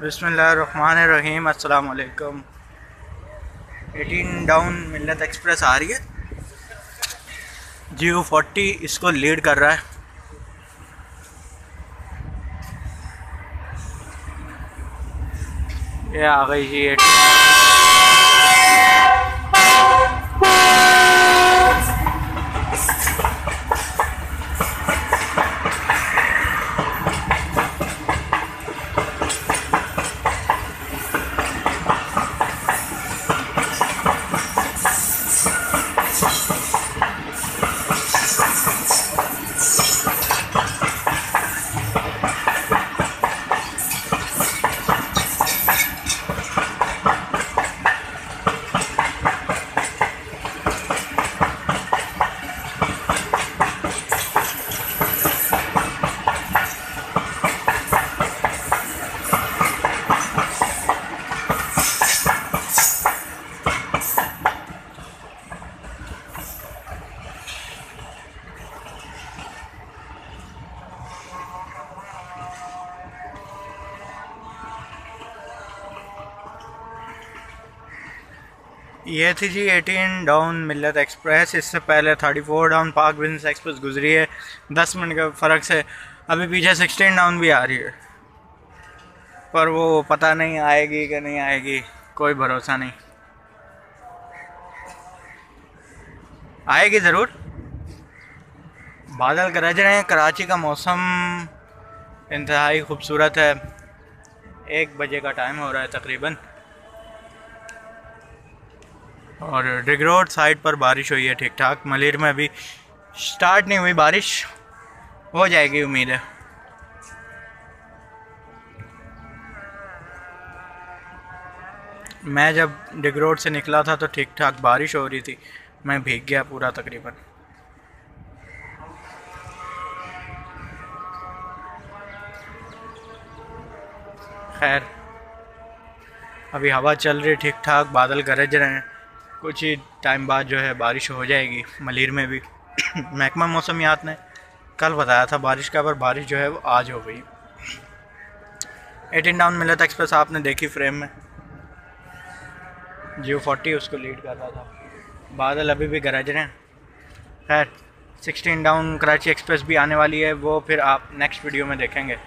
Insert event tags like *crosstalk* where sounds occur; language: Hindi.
बिसमीम अस्सलाम एटीन 18 डाउन मिलत एक्सप्रेस आ रही है। जी फोर्टी इसको लीड कर रहा है। ये आ गई जी ये थी जी 18 डाउन मिलत एक्सप्रेस। इससे पहले 34 डाउन पाक बिज़नेस एक्सप्रेस गुजरी है। 10 मिनट के फ़र्क से अभी पीछे 16 डाउन भी आ रही है। पर वो पता नहीं आएगी कि नहीं आएगी, कोई भरोसा नहीं। आएगी ज़रूर। बादल गरज रहे हैं, कराची का मौसम इंतहाई खूबसूरत है। एक बजे का टाइम हो रहा है तकरीबन। और डिग रोड साइड पर बारिश हुई है ठीक ठाक मलिर में अभी स्टार्ट नहीं हुई बारिश। हो जाएगी उम्मीद है। मैं जब डिग रोड से निकला था तो ठीक ठाक बारिश हो रही थी। मैं भीग गया पूरा तकरीबन। खैर, अभी हवा चल रही ठीक ठाक बादल गरज रहे हैं। कुछ ही टाइम बाद जो है बारिश हो जाएगी, मलिर में भी। *coughs* महकमा मौसमियात ने कल बताया था बारिश का, पर बारिश जो है वो आज हो गई। एटीन डाउन मिलत एक्सप्रेस आपने देखी फ्रेम में? जियो फोर्टी उसको लीड कर रहा था। बादल अभी भी गरज रहे हैं। खैर, सिक्सटीन डाउन कराची एक्सप्रेस भी आने वाली है, वो फिर आप नेक्स्ट वीडियो में देखेंगे।